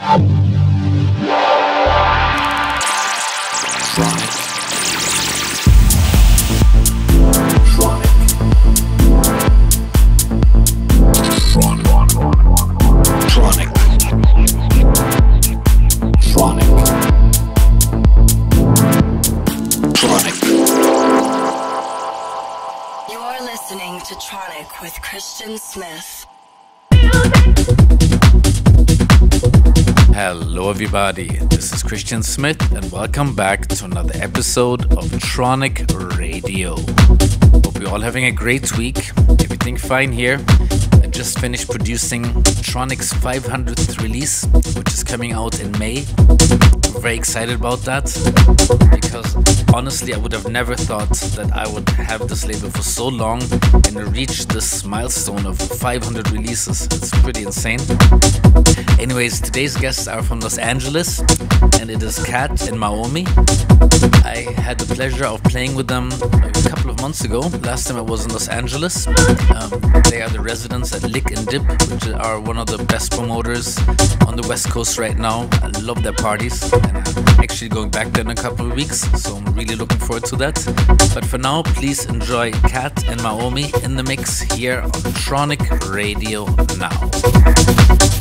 you. Everybody. This is Christian Smith, and welcome back to another episode of Tronic Radio. Hope you're all having a great week. Everything fine here. I just finished producing Tronic's 500th release, which is coming out in May. I'm very excited about that because honestly, I would have never thought that I would have this label for so long and reach this milestone of 500 releases. It's pretty insane. Anyways, today's guests are from Los Angeles, and it is Cat and Maomi. I had the pleasure of playing with them a couple of months ago. Last time I was in Los Angeles. Um, they are the residents at Lick and Dip, which are one of the best promoters on the West Coast right now. I love their parties, and I'm actually going back there in a couple of weeks, so I'm really looking forward to that. But for now, please enjoy Cat and Maomi in the mix here on Tronic Radio Now.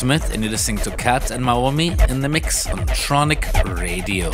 Smith, and you're listening to Cat and Maomi in the mix on Tronic Radio.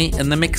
And Maomi in the mix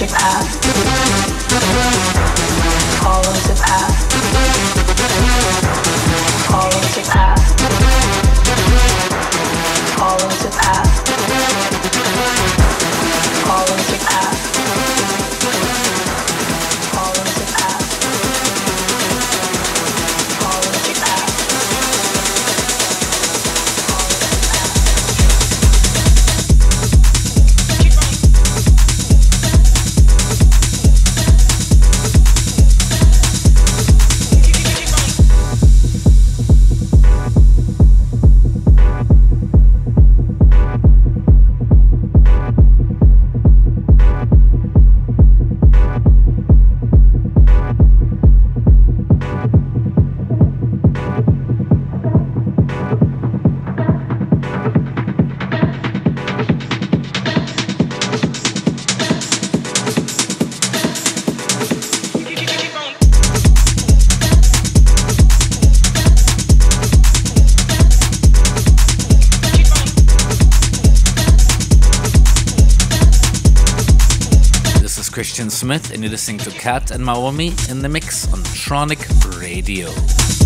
your pass. listening to Cat and Maomi in the mix on Tronic Radio.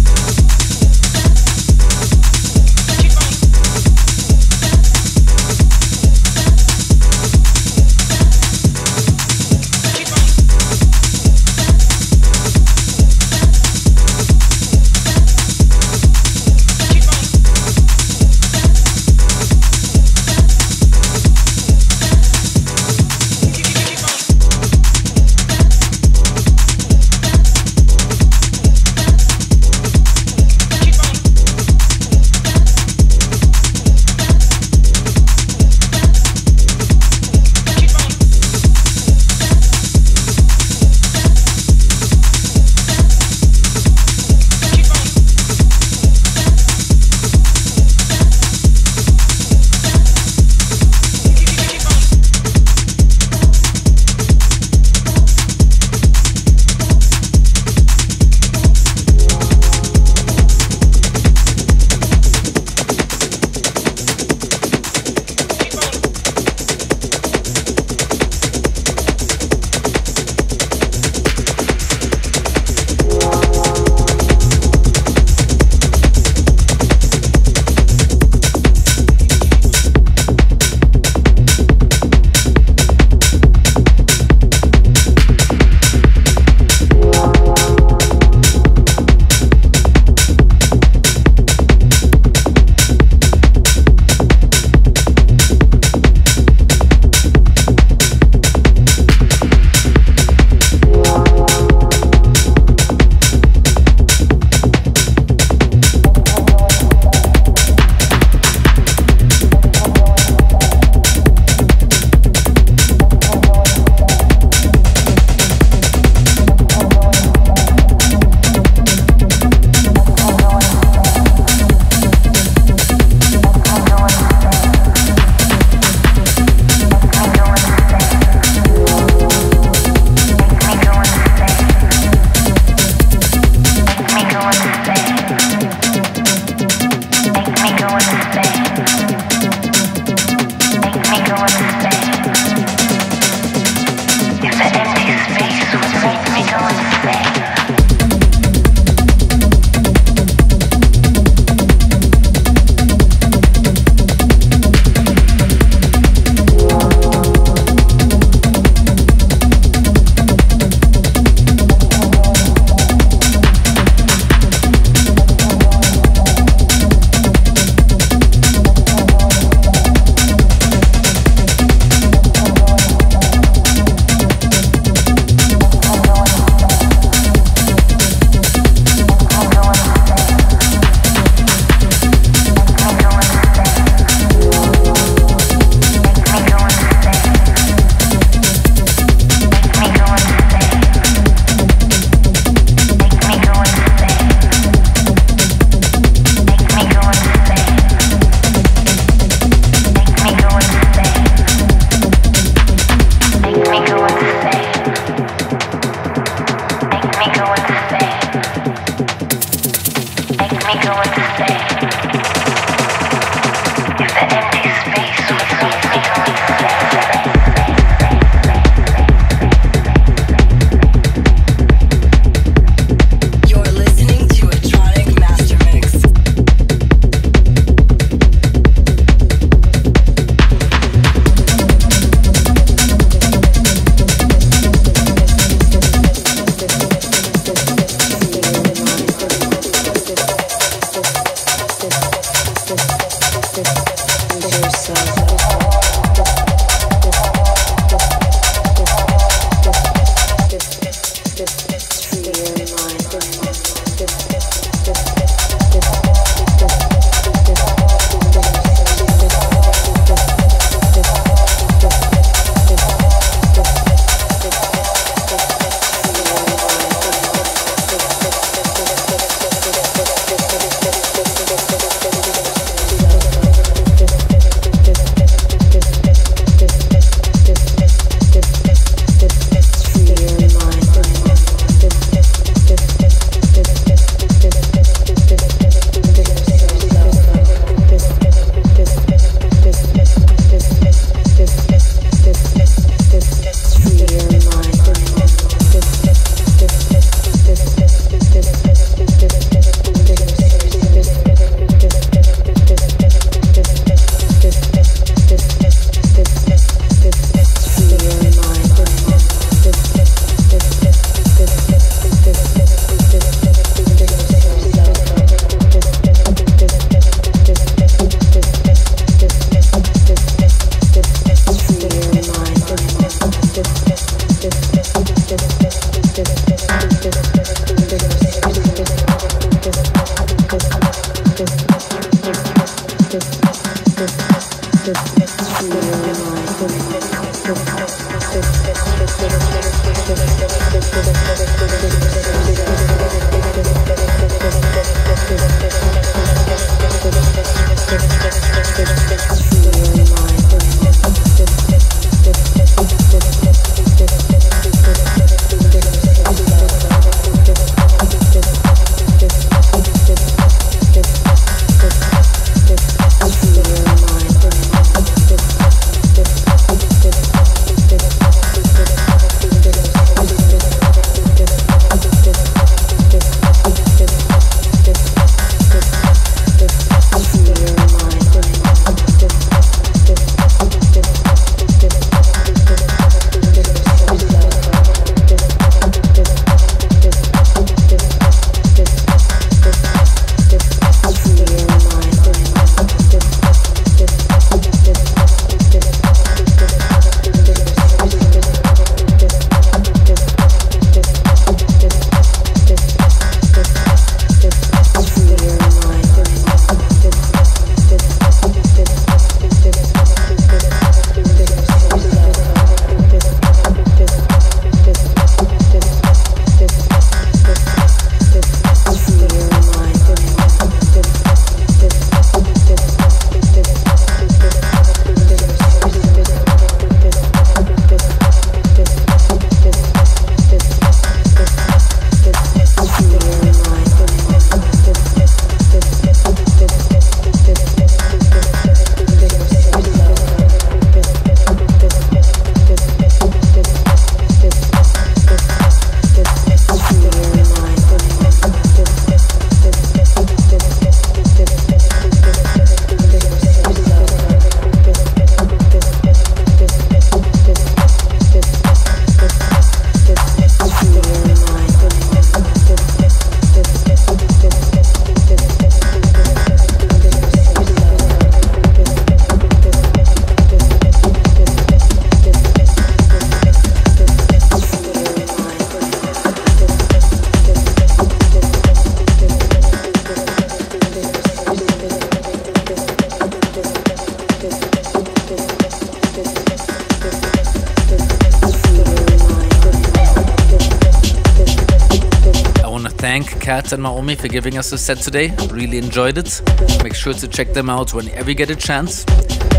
Thank Cat and Maomi for giving us a set today. Really enjoyed it. Make sure to check them out whenever you get a chance.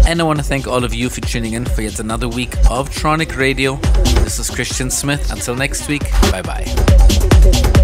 And I want to thank all of you for tuning in for yet another week of Tronic Radio. This is Christian Smith. Until next week, bye bye.